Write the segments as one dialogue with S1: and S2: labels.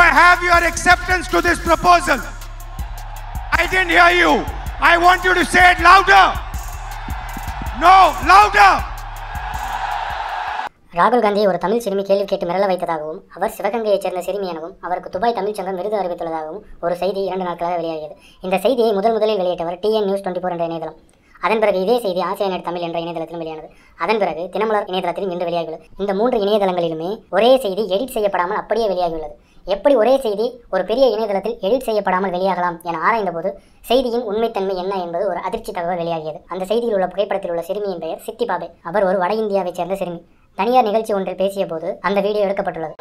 S1: I have your acceptance to this proposal. I didn't hear you. I want you to say it louder. No, louder.
S2: ராகுல் காந்தியை ஒரு தமிழ் சிறுமி கேள்வி கேட்டு மிரள வைத்ததாகவும் அவர் சிவகங்கையைச் சேர்ந்த சிறுமி எனவும் அவருக்கு துபாய் தமிழ் சங்கம் விருது அறிவித்துள்ளதாகவும் ஒரு செய்தி இரண்டு நாட்களாக வெளியாகியது இந்த செய்தியை முதல் முதலில் வெளியிட்டவர் டிஎன் நியூஸ் டுவெண்ட்டி ஃபோர் என்ற இணையதளம் அதன் பிறகு இதே செய்தி ஆசியா நேர் தமிழ் என்ற இணையதளத்திலும் வெளியானது அதன் பிறகு தினமலர் இணையதளத்திலும் இன்று வெளியாகியுள்ளது இந்த மூன்று இணையதளங்களிலுமே ஒரே செய்தி எடிட் செய்யப்படாமல் அப்படியே வெளியாகியுள்ளது எப்படி ஒரே செய்தி ஒரு பெரிய இணையதளத்தில் எடிட் செய்யப்படாமல் வெளியாகலாம் என ஆராய்ந்தபோது செய்தியின் உண்மைத்தன்மை என்ன என்பது ஒரு அதிர்ச்சி தகவல் வெளியாகியது அந்த செய்தியில் உள்ள புகைப்படத்தில் உள்ள சிறுமியின் பெயர் சித்தி பாபே அவர் ஒரு வட இந்தியாவைச் சேர்ந்த சிறுமி தனியார் நிகழ்ச்சி ஒன்றில் பேசிய போது அந்த வீடியோ எடுக்கப்பட்டுள்ளது.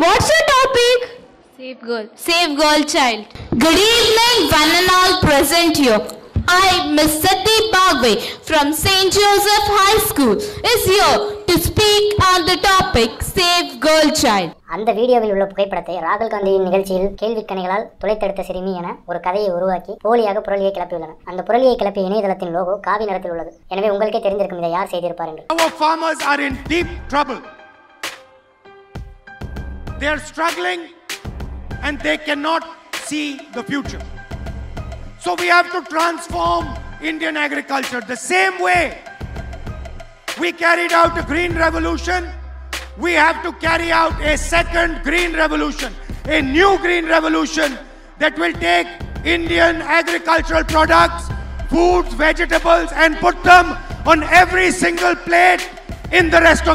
S3: What's your topic?
S4: Save girl.
S3: Save girl child. Good evening, one and all present here. I, Miss Siddhi Bhagwe from St. Joseph High School, is here speak on the topic Save Girl Child.
S2: அந்த வீடியோவில் உள்ள புகைப்படத்தை ராகுல் காந்தியின் நிகழ்ச்சியில் கேள்விக்கணைகளால் துளைத்தெடுத்த சிறுமி என ஒரு கதையை உருவாக்கி போலியாக புரளியை கிளப்பியுள்ளனர் அந்த புரளியை கிளப்பிய இணையதளத்தின் லோகோ காவி நிறத்தில் உள்ளது எனவே உங்களுக்கே தெரிந்திருக்கும் இதை யார் செய்திருப்பார் என்று
S1: Our farmers are in deep trouble. They are struggling and they cannot see the future. So we have to transform Indian agriculture the same way we carried out a green revolution. We have to carry out a second green revolution, a new green revolution that will take Indian agricultural products, foods, vegetables, and put them on every single plate in the rest of